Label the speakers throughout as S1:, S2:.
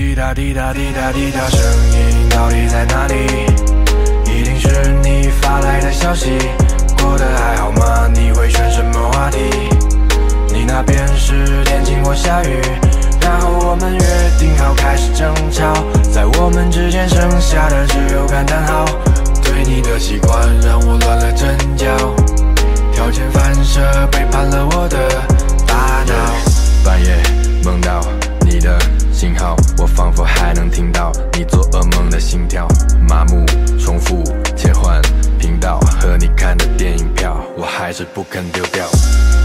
S1: 滴答滴答滴答滴答，声音到底在哪里？一定是你发来的消息。过得还好吗？你会选什么话题？你那边是天晴或下雨？然后我们约定好开始争吵，在我们之间剩下的只有感叹号。对你的习惯让我乱了阵脚，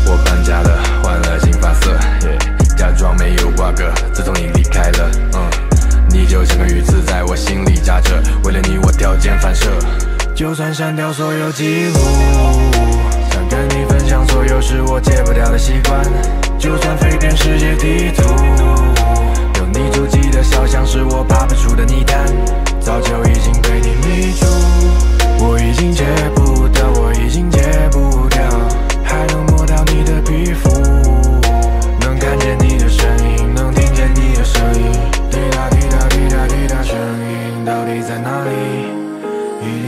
S1: 我
S2: 搬家了，换了新发色，假装没有瓜葛。自从你离开了，嗯，你就像个鱼刺在我心里扎着。为了你，我条件反射。
S1: 就算删掉所有记录，想跟你分享所有是我戒不掉的习惯。就算飞遍世界地图，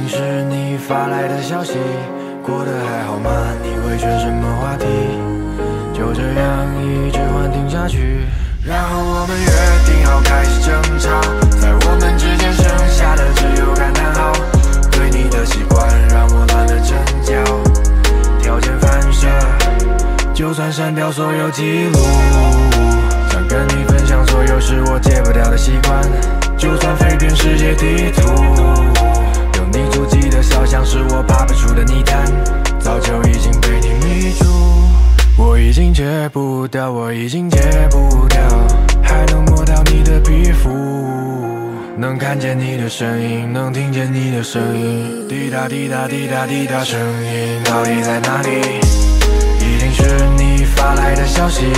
S1: 是你发来的消息。过得还好吗？你会选什么话题？就这样一直幻听下去，然后我们约定好开始争吵，在我们之间剩下的只有感叹号。对你的习惯让我乱了阵脚，条件反射，就算删掉所有记录，想跟你分享所有是我戒不掉的习惯，就算飞遍世界地图，戒不掉，我已经戒不掉，还能摸到你的皮肤，能看见你的身影，能听见你的声音。滴答滴答滴答滴答，声音到底在哪里？一定是你发来的消息。